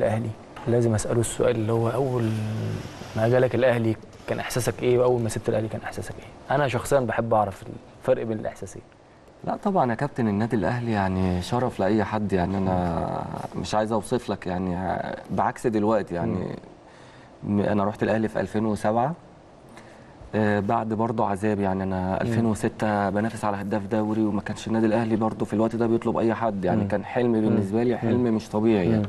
الأهلي. لازم أسأله السؤال اللي هو أول ما جالك الأهلي كان إحساسك إيه وأول ما سبت الأهلي كان إحساسك إيه؟ أنا شخصيا بحب أعرف الفرق بين الاحساسين لا طبعا يا كابتن النادي الأهلي يعني شرف لأي حد يعني أنا مش عايز أوصف لك يعني بعكس دلوقتي يعني م- أنا رحت الأهلي في 2007 آه، بعد برضه عذاب يعني أنا 2006 بنافس على هداف دوري وما كانش النادي الأهلي برضه في الوقت ده بيطلب أي حد. يعني. كان حلم بالنسبة لي حلم مش طبيعي يعني.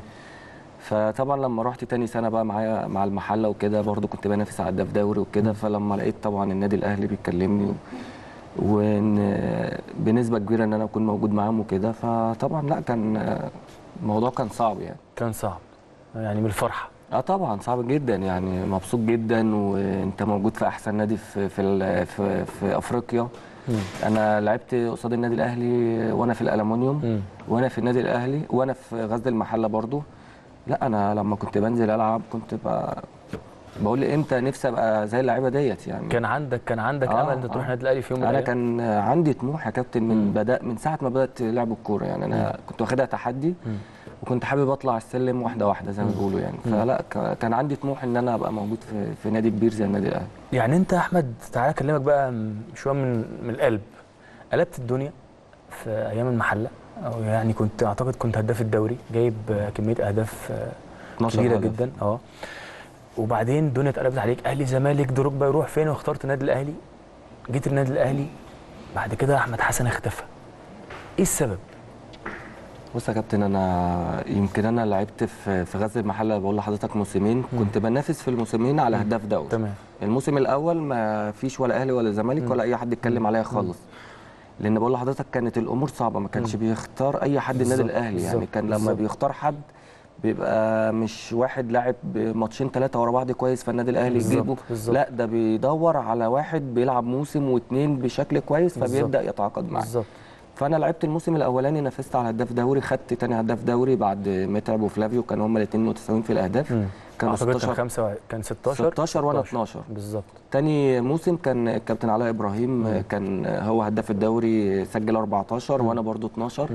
فطبعا لما رحت تاني سنة بقى معايا مع المحلة وكده برضه كنت بنافس على هداف دوري وكده فلما لقيت طبعا النادي الأهلي بيكلمني و... وإن بنسبة كبيرة إن أنا أكون موجود معاهم وكده فطبعا لأ كان الموضوع كان صعب يعني. كان صعب. يعني من الفرحة. آه طبعا صعب جدا يعني مبسوط جدا وإنت موجود في أحسن نادي في في في, في أفريقيا. أنا لعبت قصاد النادي الأهلي وأنا في الالومنيوم. وأنا في النادي الأهلي وأنا في غزل المحلة برضو. لا أنا لما كنت بنزل ألعب كنت بقى بقول لي إمتى نفسي أبقى زي اللعيبة ديت يعني. كان عندك كان عندك آه، أمل تروح آه. النادي الأهلي في يوم من أنا؟ كان عندي طموح يا كابتن من بدأ من ساعة ما بدأت لعب الكورة يعني. أنا كنت واخدها تحدي وكنت حابب أطلع السلم واحدة واحدة زي ما بيقولوا يعني. فلا كان عندي طموح إن أنا أبقى موجود في, في نادي كبير زي النادي الأهلي. يعني أنت يا أحمد تعالى أكلمك بقى م- شوية من من القلب. قلبت الدنيا في أيام المحلة؟ يعني كنت أعتقد كنت هداف الدوري جايب كمية أهداف آه، 12 كبيرة هدف. جدا آه. وبعدين الدنيا اتقلبت عليك أهلي زمالك دروجبا يروح فين؟ واخترت النادي الأهلي. جيت النادي الأهلي بعد كده أحمد حسن اختفى. إيه السبب؟ بص يا كابتن أنا يمكن أنا لعبت في في غزل المحلة بقول لحضرتك موسمين. كنت بنافس في الموسمين على هداف دوري. تمام. الموسم الأول ما فيش ولا أهلي ولا زمالك ولا أي حد اتكلم عليا خالص. لأن بقول لحضرتك كانت الأمور صعبة ما كانش بيختار أي حد النادي الأهلي يعني كان لما بالظبط. بيختار حد بيبقى مش واحد لاعب ماتشين ثلاثة ورا بعض كويس فالنادي الأهلي يجيبه. لا ده بيدور على واحد بيلعب موسم واثنين بشكل كويس. فبيبدأ يتعاقد معاه بالظبط فأنا لعبت الموسم الأولاني نافست على هداف دوري خدت تاني هداف دوري بعد متعب وفلافيو كانوا هما الاثنين متساويين في الأهداف. أعتقد كان 16 خمسة كان 16 16 وأنا 12 بالظبط. تاني موسم كان الكابتن علاء إبراهيم كان هو هداف الدوري سجل 14 وأنا برضو 12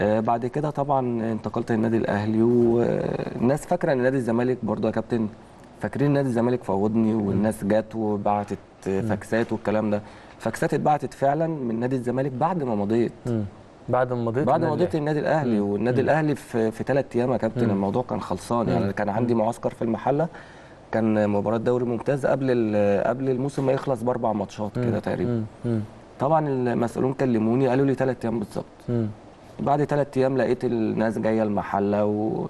آه بعد كده طبعا انتقلت للنادي الأهلي والناس فاكرة إن نادي الزمالك برضو يا كابتن فاكرين نادي الزمالك فوضني والناس جت وبعتت فاكسات والكلام ده. فاكسات اتبعتت فعلا من نادي الزمالك بعد ما مضيت. مم. بعد ما مضيت بعد ما النادي. مضيت النادي الأهلي والنادي الأهلي في في ثلاث أيام يا كابتن الموضوع كان خلصان. يعني كان عندي معسكر في المحلة كان مباراة دوري ممتاز قبل قبل الموسم ما يخلص بأربع ماتشات كده تقريبا. مم. مم. طبعا المسؤولون كلموني قالوا لي ثلاث أيام بالظبط. مم. بعد ثلاث أيام لقيت الناس جاية المحلة و...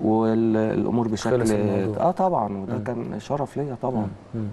والأمور بشكل. آه طبعا وده كان شرف ليا طبعا. مم.